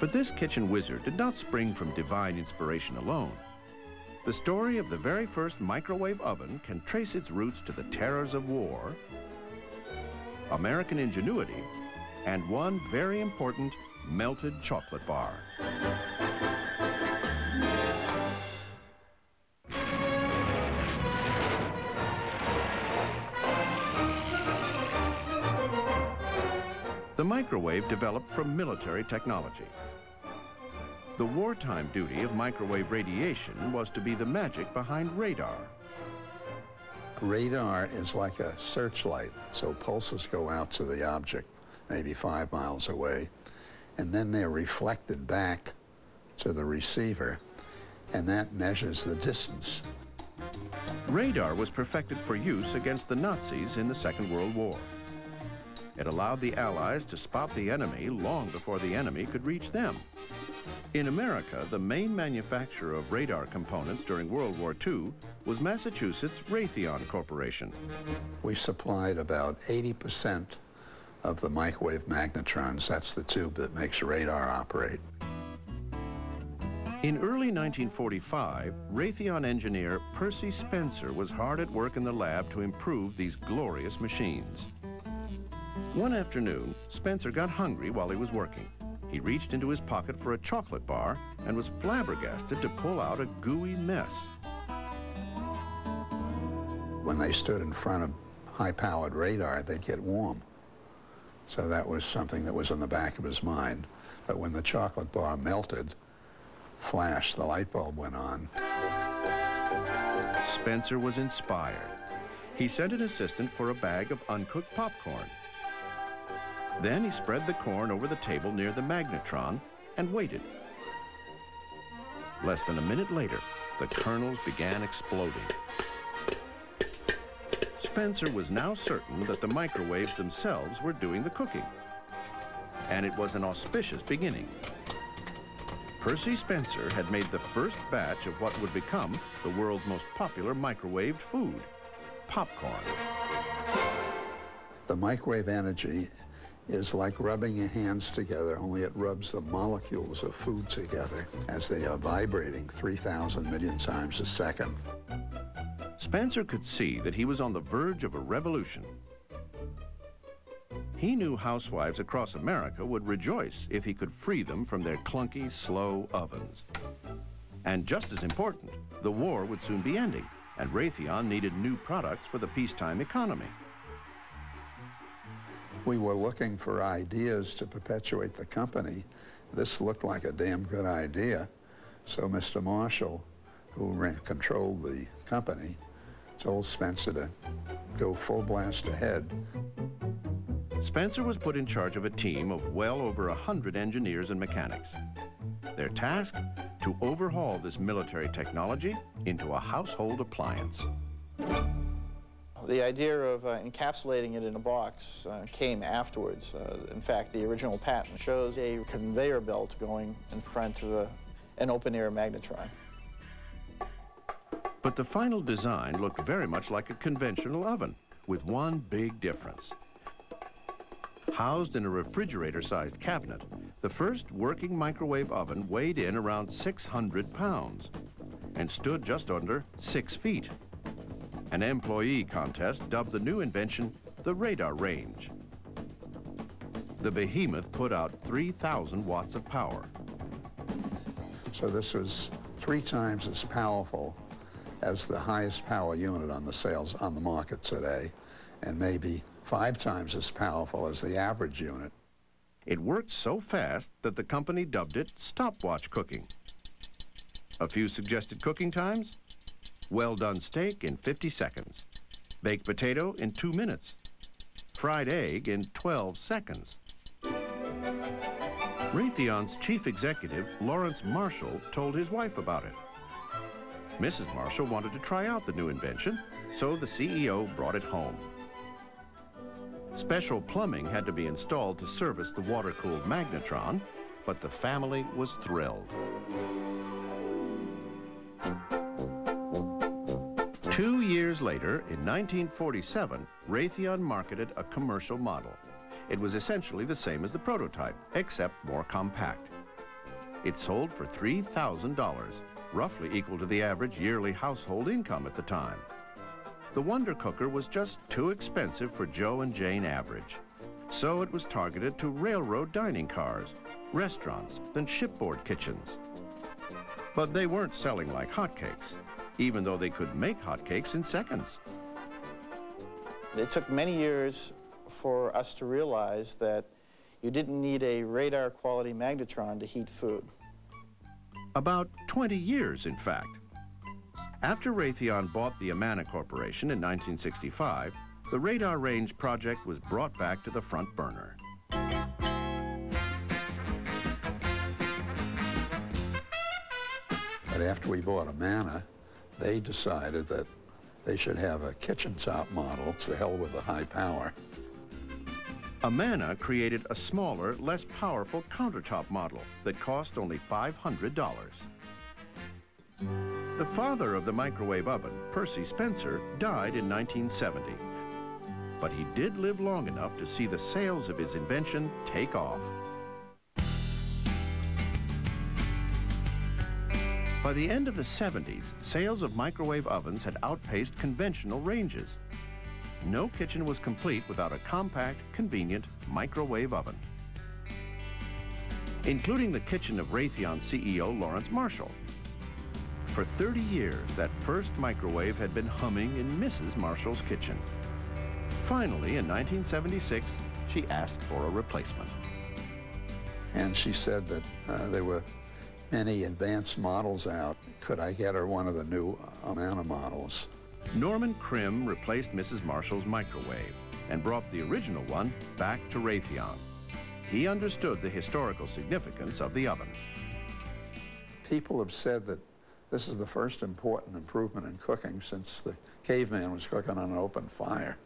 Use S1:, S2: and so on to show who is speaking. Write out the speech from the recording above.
S1: But this kitchen wizard did not spring from divine inspiration alone. The story of the very first microwave oven can trace its roots to the terrors of war, American ingenuity, and one very important melted chocolate bar. The microwave developed from military technology. The wartime duty of microwave radiation was to be the magic behind radar.
S2: Radar is like a searchlight, so pulses go out to the object, maybe five miles away, and then they're reflected back to the receiver, and that measures the distance.
S1: Radar was perfected for use against the Nazis in the Second World War. It allowed the Allies to spot the enemy long before the enemy could reach them. In America, the main manufacturer of radar components during World War II was Massachusetts Raytheon Corporation.
S2: We supplied about 80% of the microwave magnetrons. That's the tube that makes radar operate.
S1: In early 1945, Raytheon engineer Percy Spencer was hard at work in the lab to improve these glorious machines. One afternoon, Spencer got hungry while he was working. He reached into his pocket for a chocolate bar and was flabbergasted to pull out a gooey mess.
S2: When they stood in front of high-powered radar, they'd get warm. So that was something that was in the back of his mind. But when the chocolate bar melted, flash, the light bulb went on.
S1: Spencer was inspired. He sent an assistant for a bag of uncooked popcorn. Then he spread the corn over the table near the magnetron and waited. Less than a minute later, the kernels began exploding. Spencer was now certain that the microwaves themselves were doing the cooking. And it was an auspicious beginning. Percy Spencer had made the first batch of what would become the world's most popular microwaved food, popcorn.
S2: The microwave energy is like rubbing your hands together, only it rubs the molecules of food together as they are vibrating 3,000 million times a second.
S1: Spencer could see that he was on the verge of a revolution. He knew housewives across America would rejoice if he could free them from their clunky, slow ovens. And just as important, the war would soon be ending, and Raytheon needed new products for the peacetime economy.
S2: We were looking for ideas to perpetuate the company. This looked like a damn good idea. So Mr. Marshall, who ran, controlled the company, told Spencer to go full blast ahead.
S1: Spencer was put in charge of a team of well over a 100 engineers and mechanics. Their task? To overhaul this military technology into a household appliance.
S3: The idea of uh, encapsulating it in a box uh, came afterwards. Uh, in fact, the original patent shows a conveyor belt going in front of a, an open-air magnetron.
S1: But the final design looked very much like a conventional oven, with one big difference. Housed in a refrigerator-sized cabinet, the first working microwave oven weighed in around 600 pounds and stood just under six feet. An employee contest dubbed the new invention the Radarange. The behemoth put out 3,000 watts of power.
S2: So this was three times as powerful as the highest power unit on the sales on the market today, and maybe five times as powerful as the average unit.
S1: It worked so fast that the company dubbed it stopwatch cooking. A few suggested cooking times? Well done steak in 50 seconds. Baked potato in two minutes. Fried egg in 12 seconds. Raytheon's chief executive, Lawrence Marshall, told his wife about it. Mrs. Marshall wanted to try out the new invention, so the CEO brought it home. Special plumbing had to be installed to service the water-cooled magnetron, but the family was thrilled. Two years later, in 1947, Raytheon marketed a commercial model. It was essentially the same as the prototype, except more compact. It sold for $3,000, roughly equal to the average yearly household income at the time. The Wonder Cooker was just too expensive for Joe and Jane Average. So it was targeted to railroad dining cars, restaurants, and shipboard kitchens. But they weren't selling like hotcakes, even though they could make hotcakes in seconds.
S3: It took many years for us to realize that you didn't need a radar quality magnetron to heat food.
S1: About 20 years, in fact. After Raytheon bought the Amana Corporation in 1965, the Radarange project was brought back to the front burner.
S2: But after we bought Amana, they decided that they should have a kitchen top model. It's the hell with the high power.
S1: Amana created a smaller, less powerful countertop model that cost only $500. The father of the microwave oven, Percy Spencer, died in 1970. But he did live long enough to see the sales of his invention take off. By the end of the 70s, sales of microwave ovens had outpaced conventional ranges. No kitchen was complete without a compact, convenient microwave oven. Including the kitchen of Raytheon CEO Lawrence Marshall. For 30 years, that first microwave had been humming in Mrs. Marshall's kitchen. Finally, in 1976, she asked for a replacement.
S2: And she said that uh, there were many advanced models out. Could I get her one of the new Amana models?
S1: Norman Krim replaced Mrs. Marshall's microwave and brought the original one back to Raytheon. He understood the historical significance of the oven.
S2: People have said that this is the first important improvement in cooking since the caveman was cooking on an open fire.